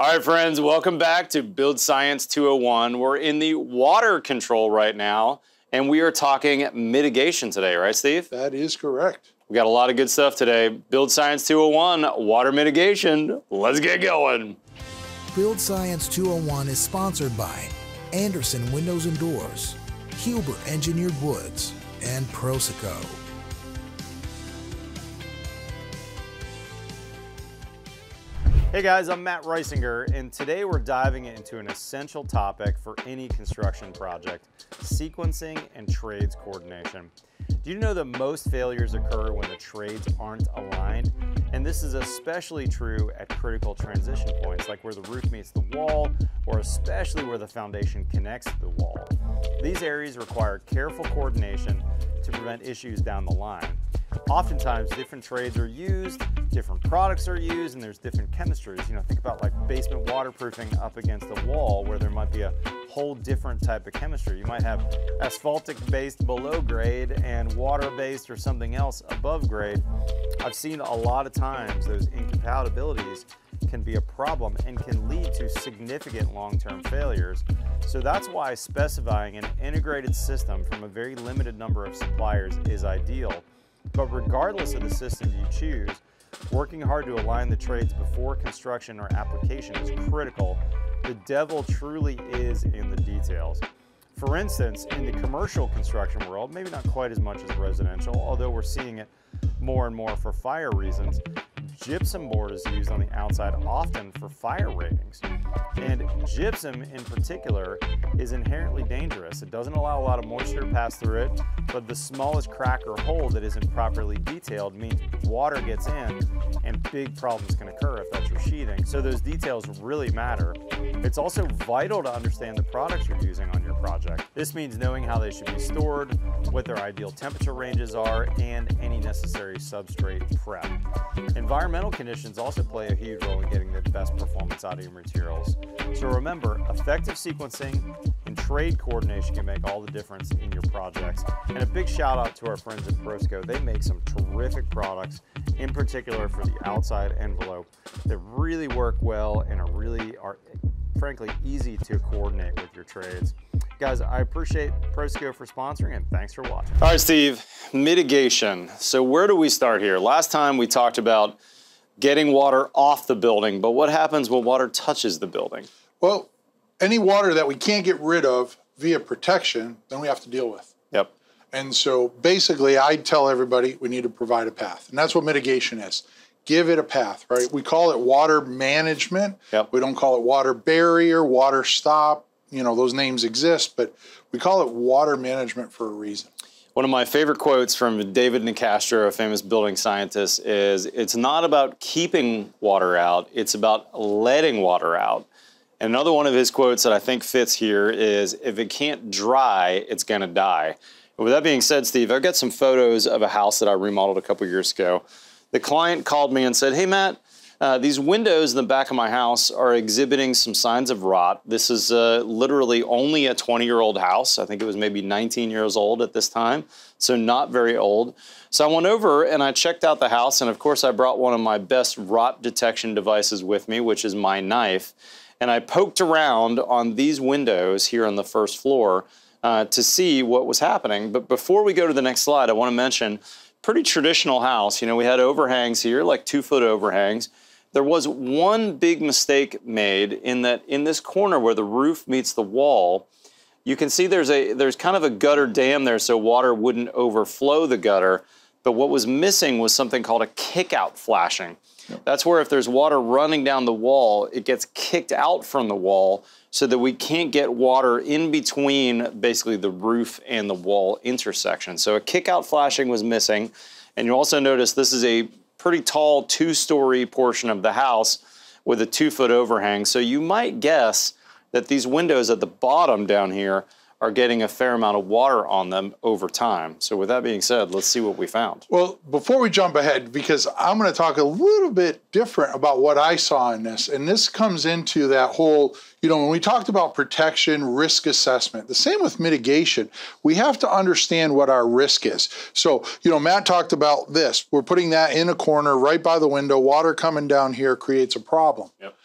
All right, friends, welcome back to Build Science 201. We're in the water control right now, and we are talking mitigation today, right, Steve? That is correct. We got a lot of good stuff today. Build Science 201, water mitigation. Let's get going. Build Science 201 is sponsored by Andersen Windows and Doors, Huber Engineered Woods, and Prosoco. Hey guys, I'm Matt Risinger, and today we're diving into an essential topic for any construction project, sequencing and trades coordination. Do you know that most failures occur when the trades aren't aligned? And this is especially true at critical transition points, like where the roof meets the wall, or especially where the foundation connects to the wall. These areas require careful coordination to prevent issues down the line. Oftentimes, different trades are used, different products are used, and there's different chemistries. You know, think about like basement waterproofing up against a wall where there might be a whole different type of chemistry. You might have asphaltic based below grade and water based or something else above grade. I've seen a lot of times those incompatibilities can be a problem and can lead to significant long-term failures. So that's why specifying an integrated system from a very limited number of suppliers is ideal. But regardless of the system you choose, working hard to align the trades before construction or application is critical. The devil truly is in the details. For instance, in the commercial construction world, maybe not quite as much as residential, although we're seeing it more and more for fire reasons, gypsum board is used on the outside often for fire ratings. And gypsum in particular is inherently dangerous. It doesn't allow a lot of moisture to pass through it, but the smallest crack or hole that isn't properly detailed means water gets in and big problems can occur if that's your sheathing. So those details really matter. It's also vital to understand the products you're using on your project. This means knowing how they should be stored, what their ideal temperature ranges are, and any necessary substrate prep. Environmental conditions also play a huge role in getting the best performance out of your materials. So remember, effective sequencing and trade coordination can make all the difference in your projects. And a big shout out to our friends at Prosoco. They make some terrific products, in particular for the outside envelope, that really work well and are really are frankly easy to coordinate with your trades. Guys, I appreciate Prosoco for sponsoring and thanks for watching. All right, Steve, mitigation. So where do we start here? Last time we talked about getting water off the building, but what happens when water touches the building? Well, any water that we can't get rid of via protection, then we have to deal with. Yep. And so basically, I tell everybody we need to provide a path. And that's what mitigation is. Give it a path, right? We call it water management. Yep. We don't call it water barrier, water stop. You know, those names exist, but we call it water management for a reason. One of my favorite quotes from David Nicastro, a famous building scientist, is it's not about keeping water out, it's about letting water out. And another one of his quotes that I think fits here is if it can't dry, it's going to die. And with that being said, Steve, I've got some photos of a house that I remodeled a couple years ago. The client called me and said, Hey, Matt, uh, these windows in the back of my house are exhibiting some signs of rot. This is uh, literally only a 20 year old house. I think it was maybe 19 years old at this time, so not very old. So I went over and I checked out the house, and of course, I brought one of my best rot detection devices with me, which is my knife. And I poked around on these windows here on the first floor uh, to see what was happening. But before we go to the next slide, I want to mention pretty traditional house. You know, we had overhangs here, like two foot overhangs. There was one big mistake made in that in this corner where the roof meets the wall, you can see there's a there's kind of a gutter dam there so water wouldn't overflow the gutter. But what was missing was something called a kick-out flashing. That's where if there's water running down the wall, it gets kicked out from the wall so that we can't get water in between basically the roof and the wall intersection. So a kick-out flashing was missing. And you also notice this is a pretty tall two-story portion of the house with a two-foot overhang. So you might guess that these windows at the bottom down here are getting a fair amount of water on them over time. So with that being said, let's see what we found. Well, before we jump ahead, because I'm going to talk a little bit different about what I saw in this, and this comes into that whole, you know, when we talked about protection, risk assessment, the same with mitigation, we have to understand what our risk is. So, you know, Matt talked about this. We're putting that in a corner right by the window, water coming down here creates a problem. Yep.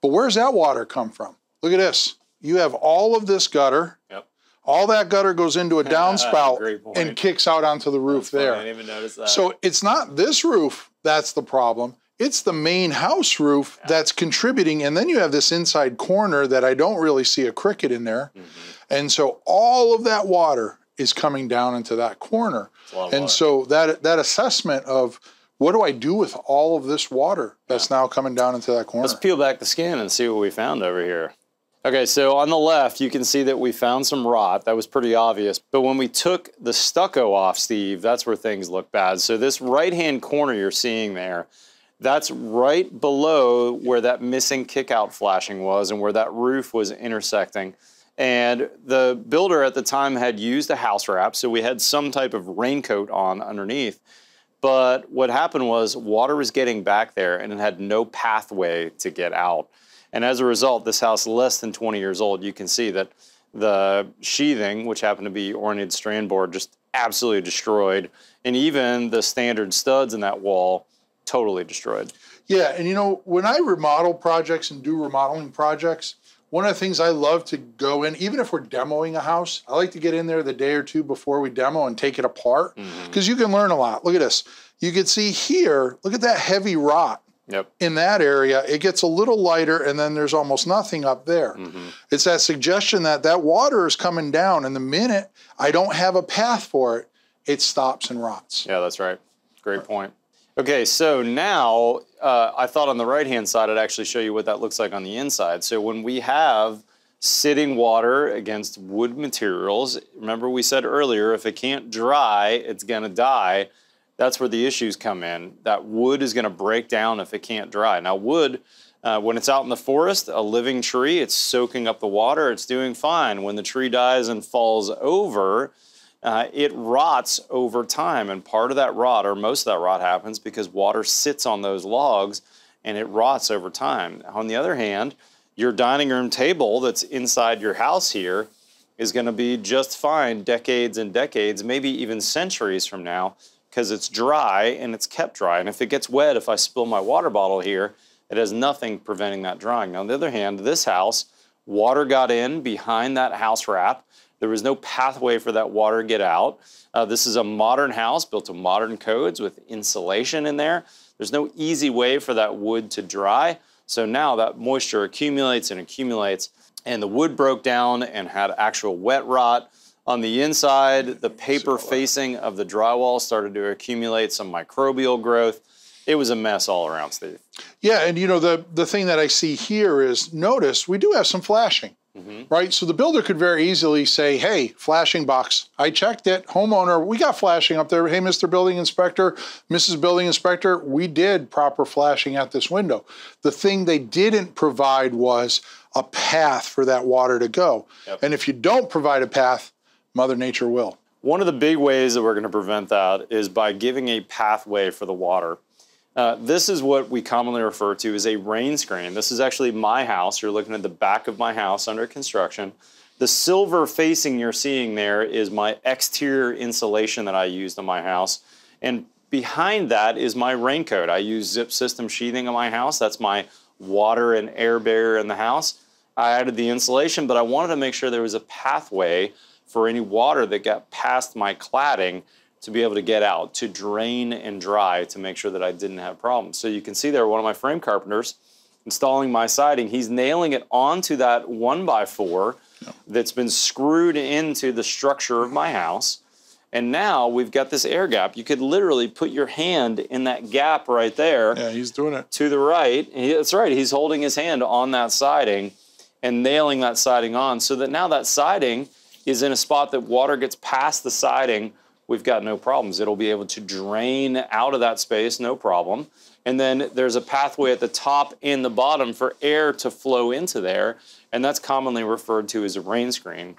But where's that water come from? Look at this. You have all of this gutter. Yep. All that gutter goes into a downspout and kicks out onto the roof funny, there. I didn't even notice that. So it's not this roof that's the problem. It's the main house roof that's contributing. And then you have this inside corner that I don't really see a cricket in there. Mm-hmm. And so all of that water is coming down into that corner. a lot of And so that that assessment of what do I do with all of this water that's now coming down into that corner? Let's peel back the skin and see what we found over here. Okay, so on the left, you can see that we found some rot. That was pretty obvious. But when we took the stucco off, Steve, that's where things look bad. So this right-hand corner you're seeing there, that's right below where that missing kickout flashing was and where that roof was intersecting. And the builder at the time had used a house wrap, so we had some type of raincoat on underneath. But what happened was water was getting back there and it had no pathway to get out. And as a result, this house less than 20 years old, you can see that the sheathing, which happened to be oriented strand board, just absolutely destroyed. And even the standard studs in that wall, totally destroyed. Yeah, and you know, when I remodel projects and do remodeling projects, one of the things I love to go in, even if we're demoing a house, I like to get in there the day or two before we demo and take it apart mm-hmm. because you can learn a lot. Look at this. You can see here, look at that heavy rot Yep. in that area. It gets a little lighter and then there's almost nothing up there. It's that suggestion that that water is coming down and the minute I don't have a path for it, it stops and rots. Yeah, that's right. Great point. Okay, so now uh, I thought on the right hand side I'd actually show you what that looks like on the inside. So when we have sitting water against wood materials, remember we said earlier if it can't dry, it's going to die. That's where the issues come in. That wood is going to break down if it can't dry. Now, wood, uh, when it's out in the forest, a living tree, it's soaking up the water, it's doing fine. When the tree dies and falls over, uh, it rots over time. And part of that rot, or most of that rot, happens because water sits on those logs and it rots over time. On the other hand, your dining room table that's inside your house here is going to be just fine decades and decades, maybe even centuries from now, because it's dry and it's kept dry. And if it gets wet, if I spill my water bottle here, it has nothing preventing that drying. Now, on the other hand, this house, water got in behind that house wrap. There was no pathway for that water to get out. Uh, this is a modern house built to modern codes with insulation in there. There's no easy way for that wood to dry. So now that moisture accumulates and accumulates, and the wood broke down and had actual wet rot. On the inside, the paper facing of the drywall started to accumulate some microbial growth. It was a mess all around, Steve. Yeah, and you know the the thing that I see here is notice we do have some flashing, mm-hmm. right? So the builder could very easily say, "Hey, flashing box, I checked it. Homeowner, we got flashing up there. Hey, Mr. Building Inspector, Mrs. Building Inspector, we did proper flashing at this window." The thing they didn't provide was a path for that water to go. Yep. And if you don't provide a path, Mother Nature will. One of the big ways that we're going to prevent that is by giving a pathway for the water. Uh, this is what we commonly refer to as a rain screen. This is actually my house. You're looking at the back of my house under construction. The silver facing you're seeing there is my exterior insulation that I used on my house. And behind that is my raincoat. I use zip system sheathing on my house. That's my water and air barrier in the house. I added the insulation, but I wanted to make sure there was a pathway for any water that got past my cladding to be able to get out, to drain and dry, to make sure that I didn't have problems. So you can see there, one of my frame carpenters installing my siding, he's nailing it onto that one by four that's been screwed into the structure of my house. And now we've got this air gap. You could literally put your hand in that gap right there Yeah, he's doing it. to the right. He, that's right. He's holding his hand on that siding and nailing that siding on so that now that siding is in a spot that water gets past the siding. We've got no problems. It'll be able to drain out of that space, no problem. And then there's a pathway at the top and the bottom for air to flow into there. And that's commonly referred to as a rain screen.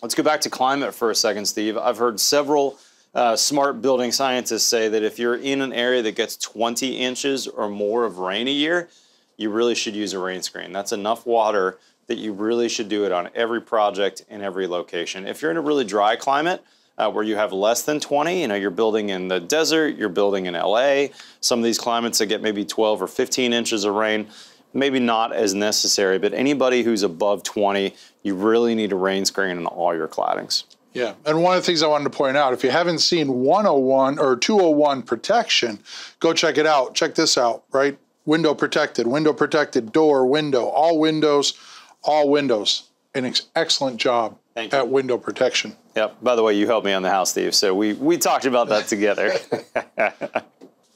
Let's go back to climate for a second, Steve. I've heard several uh, smart building scientists say that if you're in an area that gets 20 inches or more of rain a year, you really should use a rain screen. That's enough water that you really should do it on every project in every location. If you're in a really dry climate, uh, where you have less than 20, you know, you're building in the desert, you're building in LA, some of these climates that get maybe 12 or 15 inches of rain, maybe not as necessary, but anybody who's above 20, you really need a rain screen in all your claddings. Yeah, and one of the things I wanted to point out, if you haven't seen 101 or 201 protection, go check it out. Check this out, right? Window protected, window protected, door, window, all windows, all windows. An ex- excellent job at window protection. Yep. By the way, you helped me on the house, Steve. So we we talked about that together.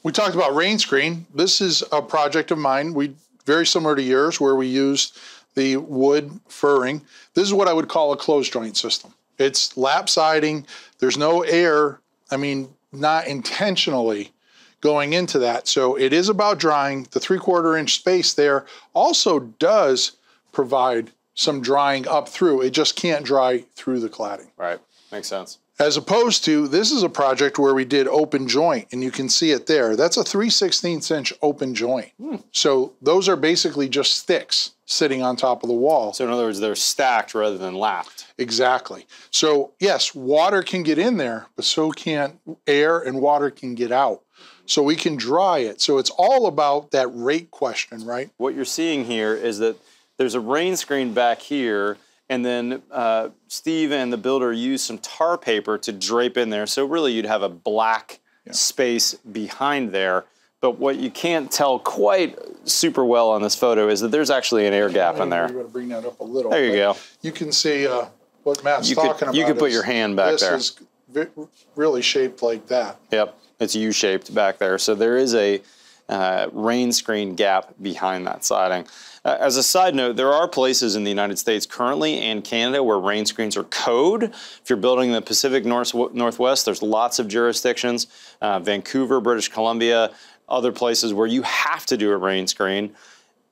We talked about rain screen. This is a project of mine. We very similar to yours, where we used the wood furring. This is what I would call a closed joint system. It's lap siding. There's no air. I mean, not intentionally going into that. So it is about drying. The three quarter inch space there also does provide some drying up through. It just can't dry through the cladding. right. Makes sense. As opposed to this is a project where we did open joint, and you can see it there. That's a 3 16 inch open joint. Hmm. So those are basically just sticks sitting on top of the wall. So in other words, they're stacked rather than lapped. Exactly. So yes, water can get in there, but so can air and water can get out. So we can dry it. So it's all about that rate question, right? What you're seeing here is that there's a rain screen back here, and then uh, Steve and the builder used some tar paper to drape in there. So really, you'd have a black space behind there. But what you can't tell quite super well on this photo is that there's actually an air gap in there. going to bring that up a little. There you go. You can see uh, what Matt's You could- talking about. you could put your hand back there. this there. is vi- really shaped like that. Yep, it's U-shaped back there. So there is a uh, rain screen gap behind that siding. Uh, as a side note, there are places in the United States currently and Canada where rain screens are code. If you're building in the Pacific North, Northwest, there's lots of jurisdictions. Uh, Vancouver, British Columbia, other places where you have to do a rain screen.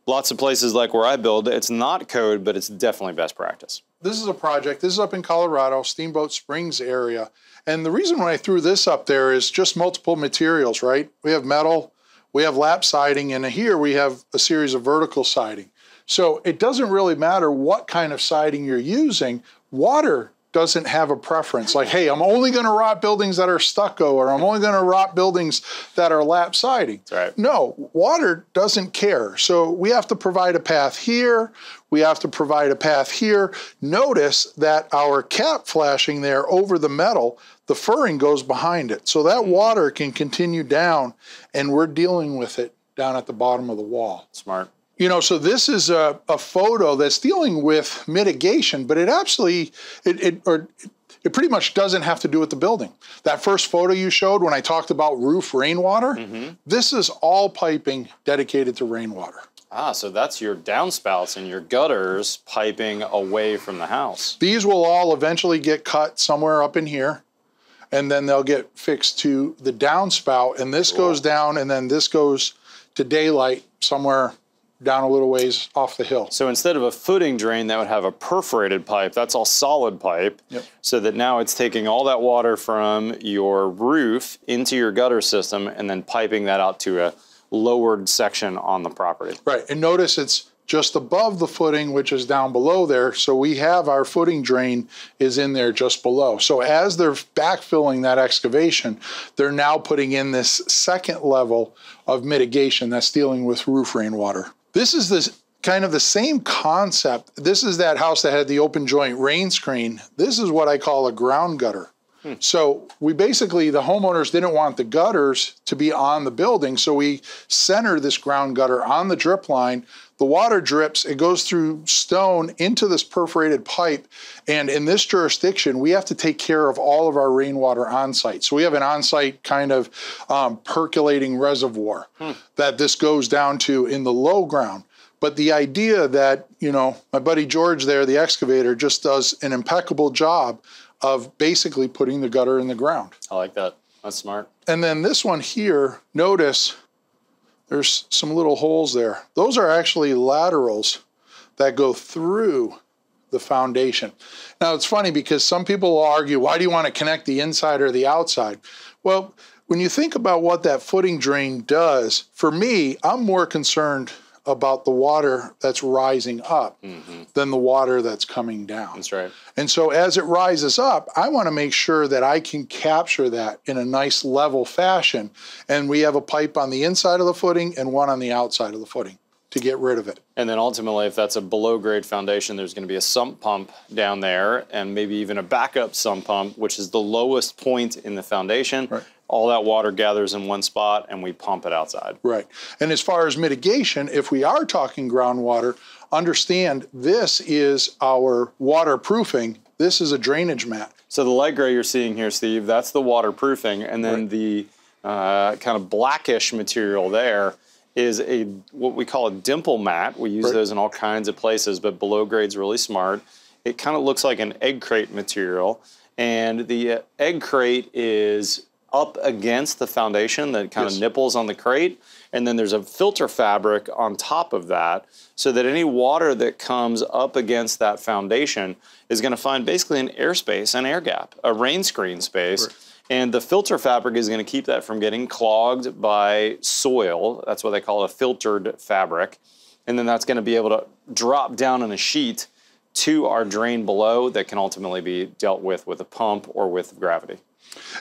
Lots of places like where I build, it's not code, but it's definitely best practice. This is a project. This is up in Colorado, Steamboat Springs area. And the reason why I threw this up there is just multiple materials, right? We have metal, we have lap siding, and here we have a series of vertical siding. So it doesn't really matter what kind of siding you're using. Water doesn't have a preference. Like, hey, I'm only going to rot buildings that are stucco, or I'm only going to rot buildings that are lap siding. right. No, water doesn't care. So we have to provide a path here. We have to provide a path here. Notice that our cap flashing there over the metal, the furring goes behind it. So that water can continue down, and we're dealing with it down at the bottom of the wall. Smart. You know, so this is a, a photo that's dealing with mitigation, but it actually it, it or it pretty much doesn't have to do with the building. That first photo you showed when I talked about roof rainwater, this is all piping dedicated to rainwater. Ah, so that's your downspouts and your gutters piping away from the house. These will all eventually get cut somewhere up in here, and then they'll get fixed to the downspout, and this goes down, and then this goes to daylight somewhere down a little ways off the hill. So instead of a footing drain that would have a perforated pipe, that's all solid pipe. Yep. So that now it's taking all that water from your roof into your gutter system and then piping that out to a lowered section on the property. Right, and notice it's just above the footing, which is down below there. So we have our footing drain is in there just below. So as they're backfilling that excavation, they're now putting in this second level of mitigation that's dealing with roof rainwater. This is this kind of the same concept. This is that house that had the open joint rain screen. This is what I call a ground gutter. Hmm. So we basically, the homeowners didn't want the gutters to be on the building, so we center this ground gutter on the drip line. The water drips, it goes through stone into this perforated pipe. And in this jurisdiction, we have to take care of all of our rainwater on site. So we have an on site kind of um, percolating reservoir that this goes down to in the low ground. But the idea that, you know, my buddy George there, the excavator, just does an impeccable job of basically putting the gutter in the ground. I like that. That's smart. And then this one here, notice there's some little holes there. Those are actually laterals that go through the foundation. Now it's funny because some people will argue, why do you want to connect the inside or the outside? Well, when you think about what that footing drain does, for me, I'm more concerned about the water that's rising up mm-hmm. than the water that's coming down. That's right. And so as it rises up, I want to make sure that I can capture that in a nice level fashion. And we have a pipe on the inside of the footing and one on the outside of the footing to get rid of it. And then ultimately, if that's a below grade foundation, there's going to be a sump pump down there and maybe even a backup sump pump, which is the lowest point in the foundation. Right. All that water gathers in one spot and we pump it outside. Right. And as far as mitigation, if we are talking groundwater, understand this is our waterproofing. This is a drainage mat. So the light gray you're seeing here, Steve, that's the waterproofing. And then Right. the uh, kind of blackish material there is a what we call a dimple mat. We use Right. those in all kinds of places, but below grade's really smart. It kind of looks like an egg crate material, and the uh, egg crate is up against the foundation that kind Yes. of nipples on the crate, and then there's a filter fabric on top of that, so that any water that comes up against that foundation is going to find basically an airspace, an air gap, a rain screen space. Right. And the filter fabric is going to keep that from getting clogged by soil. That's what they call it a filtered fabric. And then that's going to be able to drop down in a sheet to our drain below that can ultimately be dealt with with a pump or with gravity.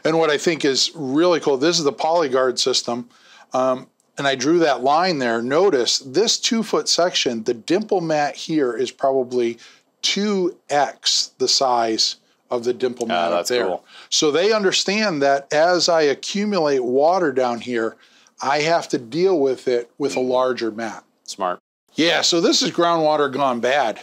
And what I think is really cool, this is the Polyguard system. Um, and I drew that line there. Notice this two foot section, the dimple mat here is probably 2x the size of the dimple mat up Ah, there. cool. So they understand that as I accumulate water down here, I have to deal with it with a larger mat. Smart. Yeah, so this is groundwater gone bad.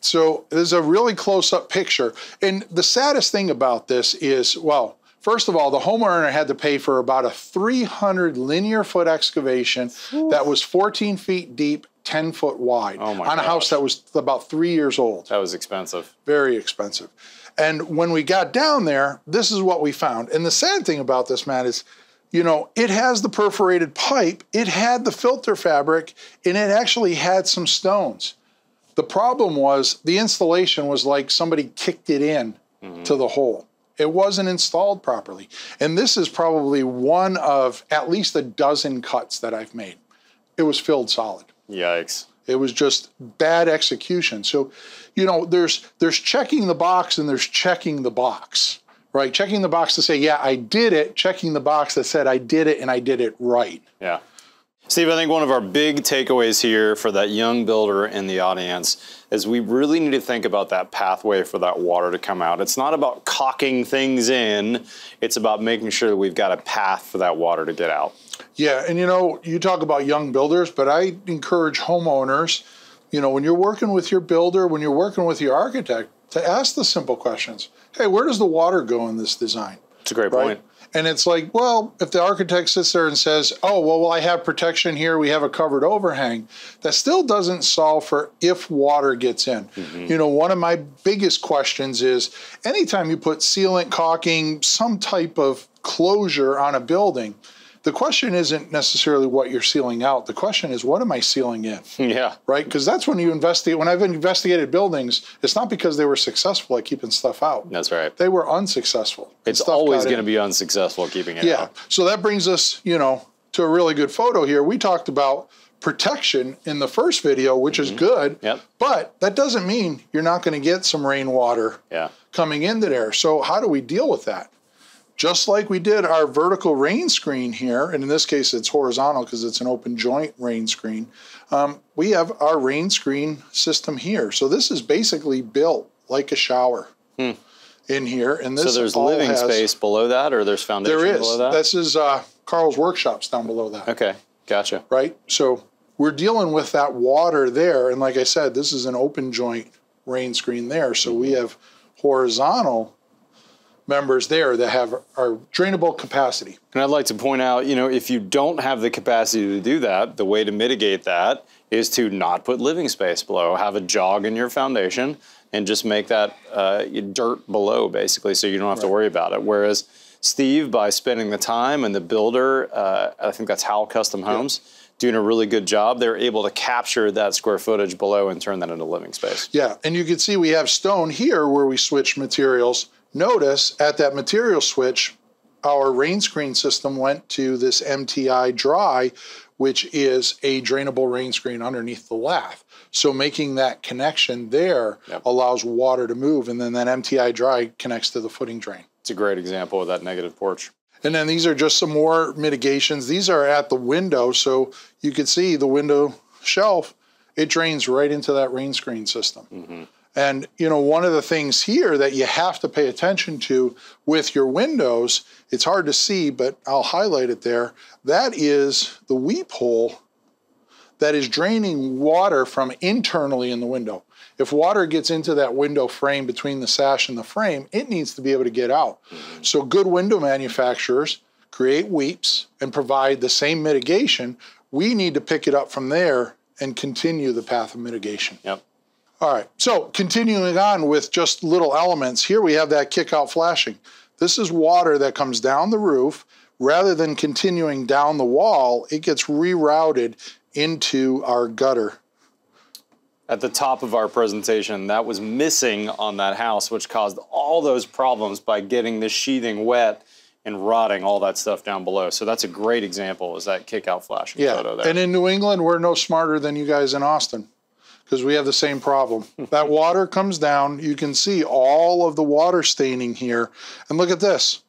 So there's a really close up picture. And the saddest thing about this is well, first of all, the homeowner had to pay for about a 300 linear foot excavation that was 14 feet deep, 10 foot wide Oh on a house that was about three years old. That was expensive. Very expensive. And when we got down there, this is what we found. And the sad thing about this, Matt, is you know, it has the perforated pipe, it had the filter fabric, and it actually had some stones. The problem was the installation was like somebody kicked it in mm-hmm. to the hole. It wasn't installed properly. And this is probably one of at least a dozen cuts that I've made. It was filled solid. Yikes. It was just bad execution. So, you know, there's there's checking the box and there's checking the box, right? Checking the box to say, yeah, I did it. Checking the box that said I did it and I did it right. Yeah. Steve, I think one of our big takeaways here for that young builder in the audience is we really need to think about that pathway for that water to come out. It's not about cocking things in, it's about making sure that we've got a path for that water to get out. Yeah, and you know, you talk about young builders, but I encourage homeowners, you know, when you're working with your builder, when you're working with your architect, to ask the simple questions. Hey, where does the water go in this design? It's a great right? point. And it's like, well, if the architect sits there and says, oh, well, well, I have protection here, we have a covered overhang, that still doesn't solve for if water gets in. Mm-hmm. You know, one of my biggest questions is anytime you put sealant, caulking, some type of closure on a building, the question isn't necessarily what you're sealing out. The question is, what am I sealing in? Yeah. right? Because that's when you investigate. When I've investigated buildings, it's not because they were successful at keeping stuff out. That's right. They were unsuccessful. It's always going to be unsuccessful at keeping it Yeah. out. So that brings us, you know, to a really good photo here. We talked about protection in the first video, which is good. Mm-hmm. Yep. But that doesn't mean you're not going to get some rainwater Yeah. coming into there. So how do we deal with that? Just like we did our vertical rain screen here, and in this case it's horizontal because it's an open joint rain screen. Um, we have our rain screen system here. So this is basically built like a shower in here, and this Hmm. So there's living has- space below that, or there's foundation There is. below that? This is uh, Carl's workshops down below that okay. Gotcha. right? So we're dealing with that water there. And like I said, this is an open joint rain screen there. So we have horizontal members there that have our drainable capacity. And I'd like to point out, you know, if you don't have the capacity to do that, the way to mitigate that is to not put living space below. Have a jog in your foundation and just make that uh, dirt below, basically, so you don't have to worry about it. Whereas Steve, by spending the time and the builder, uh, I think that's Howell Custom Homes, doing a really good job. They're able to capture that square footage below and turn that into living space. Yeah, and you can see we have stone here where we switch materials. Notice at that material switch, our rain screen system went to this MTI dry, which is a drainable rain screen underneath the lath. So making that connection there Yep. allows water to move, and then that MTI dry connects to the footing drain. It's a great example of that negative porch. And then these are just some more mitigations. These are at the window, so you can see the window shelf, it drains right into that rain screen system. Mm-hmm. And you know, one of the things here that you have to pay attention to with your windows, it's hard to see, but I'll highlight it there. That is the weep hole that is draining water from internally in the window. If water gets into that window frame between the sash and the frame, it needs to be able to get out. Mm-hmm. So good window manufacturers create weeps and provide the same mitigation. We need to pick it up from there and continue the path of mitigation. Yep. All right, so continuing on with just little elements, here we have that kick out flashing. This is water that comes down the roof. Rather than continuing down the wall, it gets rerouted into our gutter. At the top of our presentation, that was missing on that house, which caused all those problems by getting the sheathing wet and rotting all that stuff down below. So that's a great example, is that kick out flashing Yeah, photo there. and in New England, we're no smarter than you guys in Austin because we have the same problem. that water comes down, you can see all of the water staining here. And look at this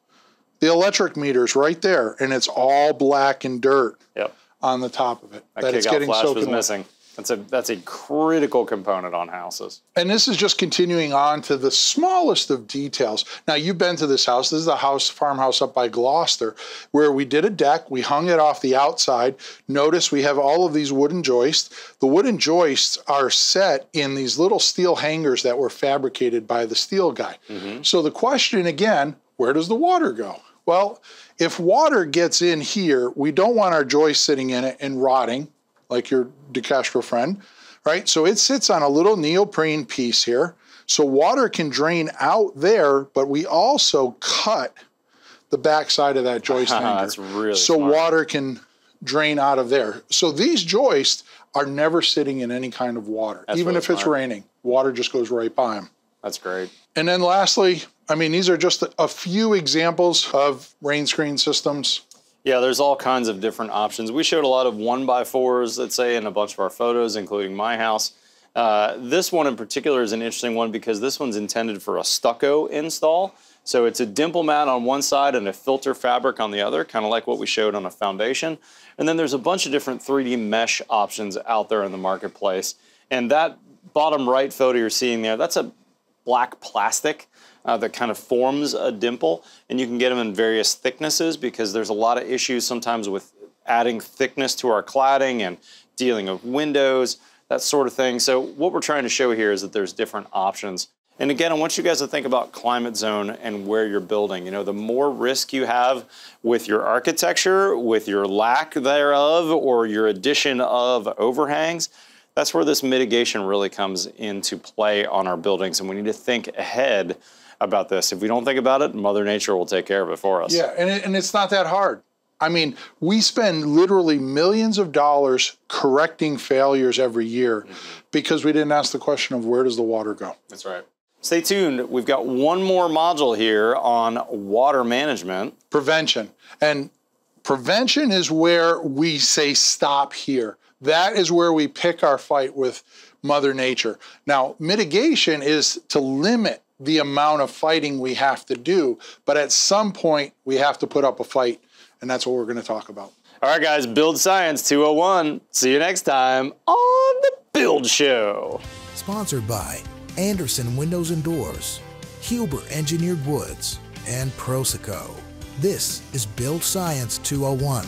the electric meter's right there, and it's all black and dirt yep. on the top of it. That, that it's getting flash was missing. That's a that's a critical component on houses. And this is just continuing on to the smallest of details. Now, you've been to this house. This is a house, farmhouse up by Gloucester, where we did a deck. We hung it off the outside. Notice we have all of these wooden joists. The wooden joists are set in these little steel hangers that were fabricated by the steel guy. Mm-hmm. So the question again where does the water go? Well, if water gets in here, we don't want our joist sitting in it and rotting like your DeCastro friend, right? So it sits on a little neoprene piece here. So water can drain out there, but we also cut the backside of that joist. That's really So smart. water can drain out of there. So these joists are never sitting in any kind of water. That's Even really if it's raining, water just goes right by them. That's great. And then lastly, I mean, these are just a few examples of rain screen systems. Yeah, there's all kinds of different options. We showed a lot of one by fours, let's say, in a bunch of our photos, including my house. Uh, this one in particular is an interesting one because this one's intended for a stucco install. So it's a dimple mat on one side and a filter fabric on the other, kind of like what we showed on a foundation. And then there's a bunch of different 3D mesh options out there in the marketplace. And that bottom right photo you're seeing there, that's a black plastic uh, that kind of forms a dimple, and you can get them in various thicknesses because there's a lot of issues sometimes with adding thickness to our cladding and dealing with windows, that sort of thing. So what we're trying to show here is that there's different options. And again, I want you guys to think about climate zone and where you're building. You know, the more risk you have with your architecture, with your lack thereof, or your addition of overhangs, that's where this mitigation really comes into play on our buildings. And we need to think ahead about this. If we don't think about it, Mother Nature will take care of it for us. Yeah, and, it, and it's not that hard. I mean, we spend literally millions of dollars correcting failures every year mm-hmm. because we didn't ask the question of where does the water go? That's right. Stay tuned. We've got one more module here on water management. Prevention. And prevention is where we say stop here. That is where we pick our fight with Mother Nature. Now, mitigation is to limit the amount of fighting we have to do, but at some point we have to put up a fight, and that's what we're going to talk about. All right, guys, Build Science 201. See you next time on the Build Show. Sponsored by Andersen Windows and Doors, Huber Engineered Woods, and Prosoco. This is Build Science 201.